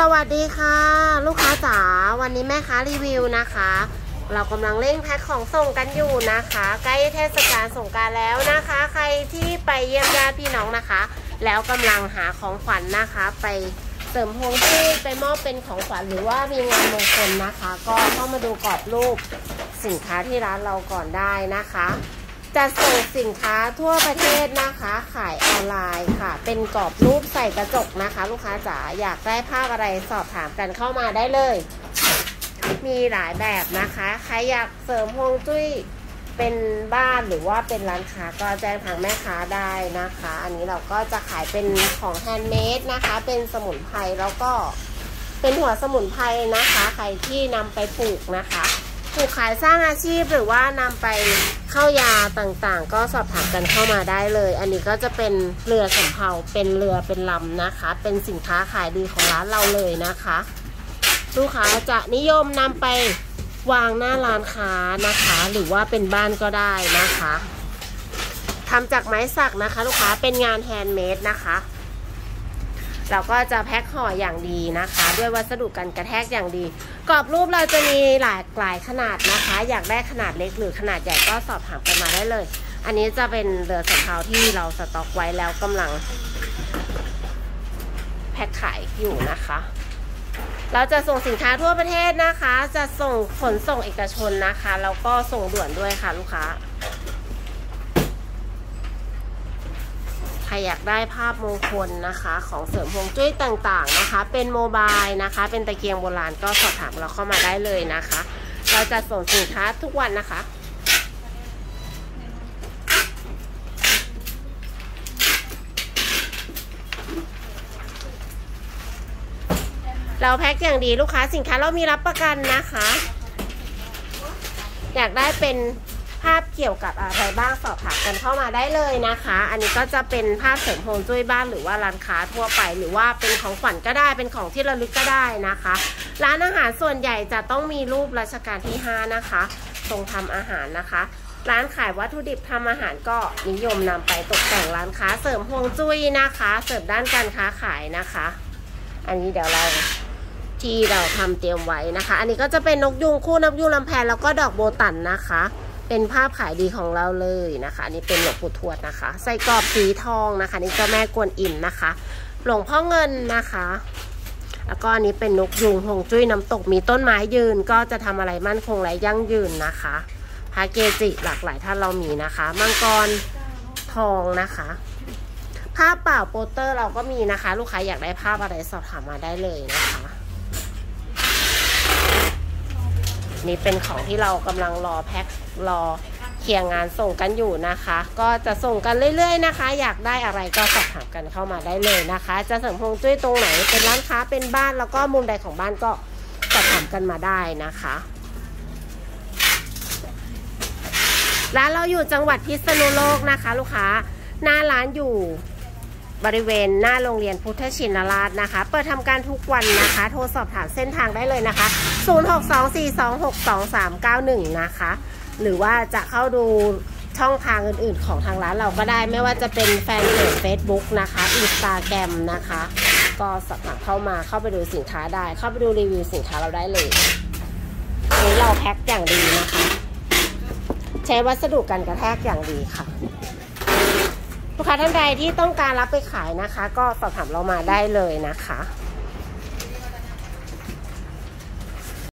สวัสดีค่ะ ลูกค้าจ๋าวันนี้แม่ค้ารีวิวนะคะ เรากำลังเร่งแพ็คของส่งกันอยู่นะคะ ใกล้เทศกาลสงกรารแล้วนะคะ ใครที่ไปเยี่ยมญาติพี่น้องนะคะ แล้วกำลังหาของขวัญนนะคะ ไปเสริมพวงจุ้ยไปมอบเป็นของขวัญหรือว่ามีงานมงคลนะคะ ก็เข้ามาดูกรอบรูปสินค้าที่ร้านเราก่อนได้นะคะ จะส่งสินค้าทั่วประเทศนะคะ ขายออนไลน์ค่ะ เป็นกรอบรูปใส่กระจกนะคะ ลูกค้าจ๋าอยากได้ภาพอะไรสอบถามกันเข้ามาได้เลย มีหลายแบบนะคะ ใครอยากเสริมฮวงจุ้ยเป็นบ้านหรือว่าเป็นร้านค้าก็แจ้งทางแม่ค้าได้นะคะ อันนี้เราก็จะขายเป็นของ handmade นะคะ เป็นสมุนไพรแล้วก็เป็นหัวสมุนไพรนะคะ ใครที่นำไปปลูกนะคะ ปลูกขายสร้างอาชีพหรือว่านำไปเข้ายาต่างๆ ก็สอบถามกันเข้ามาได้เลย อันนี้ก็จะเป็นเรือสำเภาเป็นเรือเป็นลำนะคะ เป็นสินค้าขายดีของร้านเราเลยนะคะลูกค้าจะนิยมนำไปวางหน้าร้านค้านะคะ หรือว่าเป็นบ้านก็ได้นะคะทำจากไม้สักนะคะ ลูกค้าเป็นงาน handmade นะคะ เราก็จะแพ็คห่ออย่างดีนะคะ ด้วยวัสดุกันกระแทกอย่างดี กรอบรูปเราจะมีหลากหลายขนาดนะคะ อยากได้ขนาดเล็กหรือขนาดใหญ่ก็สอบถามกันมาได้เลย อันนี้จะเป็นเรือสำเภาที่เราสต็อกไว้แล้วกำลังแพ็คขายอยู่นะคะ เราจะส่งสินค้าทั่วประเทศนะคะ จะส่งขนส่งเอกชนนะคะ แล้วก็ส่งด่วนด้วยค่ะลูกค้า ใค รอยากได้ภาพมงคลนะคะ ของเสริมฮวงจุ้ยต่างๆนะคะ เป็นโมบายนะคะ เป็นตะเกียงโบราณก็สอบถามเราเข้ามาได้เลยนะคะ เราจะส่งสินค้าทุกวันนะคะเราแพ็คอย่างดีลูกค้าสินค้าเรามีรับประกันนะคะ อยากได้เป็น ภาพเกี่ยวกับอะไรบ้างสอบถามกันเข้ามาได้เลยนะคะ อันนี้ก็จะเป็นภาพเสริมโฮมจุ้ยบ้านหรือว่าร้านค้าทั่วไป หรือว่าเป็นของขวัญก็ได้เป็นของที่ระลึกก็ได้นะคะ ร้านอาหารส่วนใหญ่จะต้องมีรูปรัชกาลที่ 5 นะคะทรงทำอาหารนะคะร้านขายวัตถุดิบทำอาหารก็นิยมนำไปตกแต่งร้านค้าเสริมฮวงจุ้ยนะคะ เสริมด้านการค้าขายนะคะ อันนี้เดี๋ยวเราที่เราทำเตรียมไว้นะคะ อันนี้ก็จะเป็นนกยุงคู่นกยุงลำแพนแล้วก็ดอกโบตันนะคะ เป็นภาพขายดีของเราเลยนะคะนนี่เป็นหลวงปู่ทวดนะคะใส่กรอบสีทองนะคะนี่เจ้าแม่กวนอิมนะคะ หลวงพ่อเงินนะคะ แล้วก็อันนี้เป็นนกยุงหงจุ้ยน้ำตกมีต้นไม้ยืน ก็จะทำอะไรมั่นคงและยั่งยืนนะคะพระเกจิหลากหลายท่านเรามีนะคะมังกรทองนะคะภาพเปล่าโปสเตอร์เราก็มีนะคะ ลูกค้าอยากได้ภาพอะไรสอบถามมาได้เลยนะคะ นี่เป็นของที่เรากำลังรอแพ็ครอเคลียร์งานส่งกันอยู่นะคะ ก็จะส่งกันเรื่อยๆนะคะ อยากได้อะไรก็สอบถามกันเข้ามาได้เลยนะคะ จะเสริมพงจุ้ยตรงไหนเป็นร้านค้าเป็นบ้านแล้วก็มุมใดของบ้านก็สอบถามกันมาได้นะคะร้านเราอยู่จังหวัดพิษณุโลกนะคะ ลูกค้าหน้าร้านอยู่ บริเวณหน้าโรงเรียนพุทธชินราชนะคะ เปิดทำการทุกวันนะคะ โทรสอบถามเส้นทางได้เลยนะคะ 0624262391 นะคะ หรือว่าจะเข้าดูช่องทางอื่นๆของทางร้านเราก็ได้ ไม่ว่าจะเป็นแฟนเพจ Facebook นะคะอินสตาแกรมนะคะ ก็สอบถามเข้ามาเข้าไปดูสินค้าได้ เข้าไปดูรีวิวสินค้าเราได้เลยอันนี้เราแพ็คอย่างดีนะคะ ใช้วัสดุกันกระแทกอย่างดีค่ะ ลูกค้าท่านใดที่ต้องการรับไปขายนะคะ ก็สอบถามเรามาได้เลยนะคะ